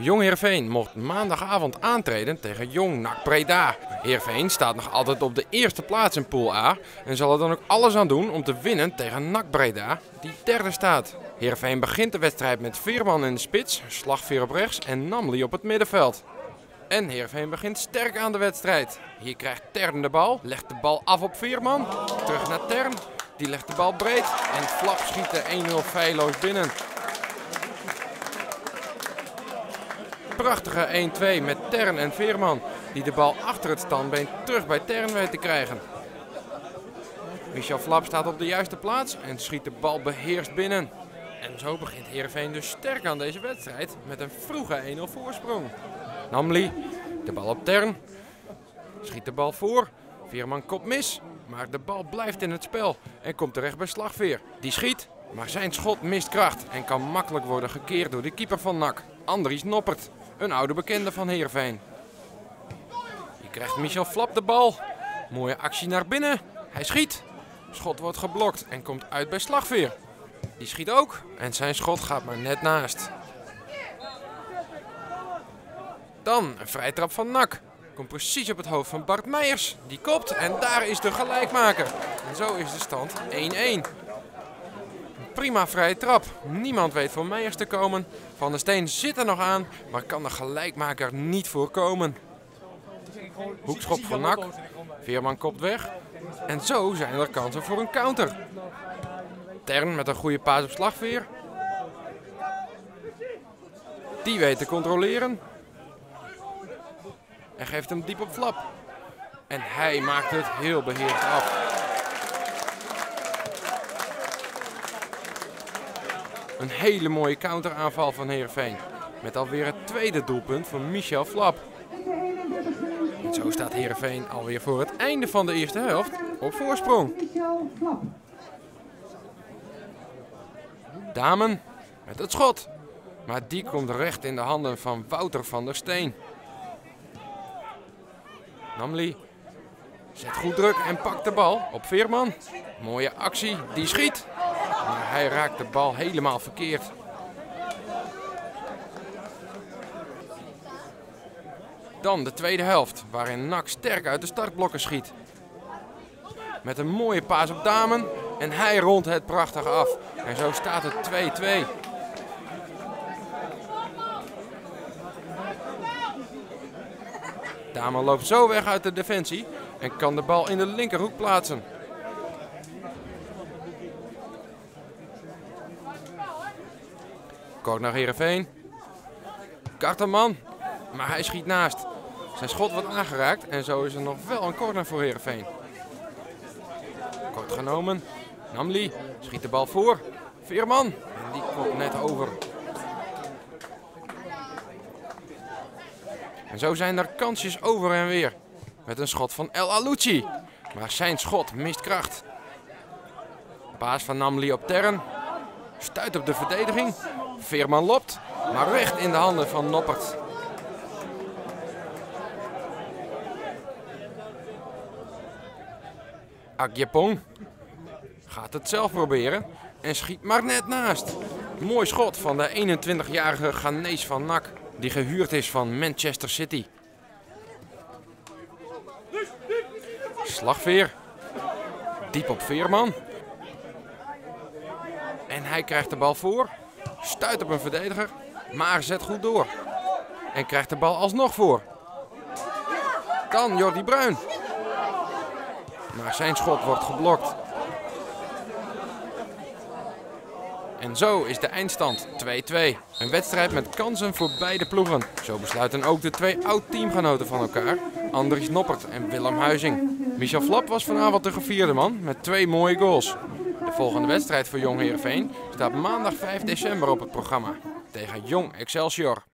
Jong Heerenveen mocht maandagavond aantreden tegen Jong NAC Breda. Heerenveen staat nog altijd op de eerste plaats in Pool A en zal er dan ook alles aan doen om te winnen tegen NAC Breda, die derde staat. Heerenveen begint de wedstrijd met Veerman in de spits, Slagveer op rechts en Namli op het middenveld. En Heerenveen begint sterk aan de wedstrijd. Hier krijgt Tern de bal, legt de bal af op Veerman, terug naar Tern. Die legt de bal breed en Flap schiet de 1-0 feilloos binnen. Prachtige 1-2 met Tern en Veerman, die de bal achter het standbeen terug bij Tern weet te krijgen. Michel Flap staat op de juiste plaats en schiet de bal beheerst binnen. En zo begint Heerenveen dus sterk aan deze wedstrijd met een vroege 1-0 voorsprong. Namli, de bal op Tern, schiet de bal voor. Veerman kopt mis, maar de bal blijft in het spel en komt terecht bij Slagveer. Die schiet, maar zijn schot mist kracht en kan makkelijk worden gekeerd door de keeper van NAC, Andries Noppert, een oude bekende van Heerenveen. Hier krijgt Michel Flap de bal. Mooie actie naar binnen. Hij schiet. Schot wordt geblokt en komt uit bij Slagveer. Die schiet ook en zijn schot gaat maar net naast. Dan een vrijtrap van Nak. Komt precies op het hoofd van Bart Meijers. Die kopt en daar is de gelijkmaker. En zo is de stand 1-1. Prima vrije trap. Niemand weet voor Meijers te komen. Van der Steen zit er nog aan, maar kan de gelijkmaker niet voorkomen. Hoekschop van Nak. Veerman kopt weg. En zo zijn er kansen voor een counter. Tern met een goede paas op slagveer. Die weet te controleren. En geeft hem diep op flap. En hij maakt het heel beheerst af. Een hele mooie counteraanval van Heerenveen. Met alweer het tweede doelpunt van Michel Flap. En zo staat Heerenveen alweer voor het einde van de eerste helft op voorsprong. Damen met het schot. Maar die komt recht in de handen van Wouter van der Steen. Namli zet goed druk en pakt de bal op Veerman. Mooie actie, die schiet. Hij raakt de bal helemaal verkeerd. Dan de tweede helft, waarin NAC sterk uit de startblokken schiet. Met een mooie paas op Damen en hij rondt het prachtig af. En zo staat het 2-2. Damen loopt zo weg uit de defensie en kan de bal in de linkerhoek plaatsen. Kort naar Heerenveen. Karterman, maar hij schiet naast. Zijn schot wordt aangeraakt en zo is er nog wel een corner voor Heerenveen. Kort genomen. Namli schiet de bal voor. Veerman, en die komt net over. En zo zijn er kansjes over en weer. Met een schot van El Alouchi. Maar zijn schot mist kracht. Paas van Namli op Terren. Stuit op de verdediging. Veerman lopt, maar recht in de handen van Noppert. Akjepong gaat het zelf proberen en schiet maar net naast. Mooi schot van de 21-jarige Ghanese van NAC, die gehuurd is van Manchester City. Slagveer. Diep op Veerman. En hij krijgt de bal voor. Stuit op een verdediger, maar zet goed door. En krijgt de bal alsnog voor. Dan Jordi Bruin. Maar zijn schot wordt geblokt. En zo is de eindstand 2-2. Een wedstrijd met kansen voor beide ploegen. Zo besluiten ook de twee oud-teamgenoten van elkaar. Andries Noppert en Willem Huizing. Michel Flap was vanavond de gevierde man met twee mooie goals. De volgende wedstrijd voor Jong Heerenveen staat maandag 5 december op het programma tegen Jong Excelsior.